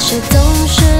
谁总是？